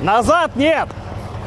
Назад нет!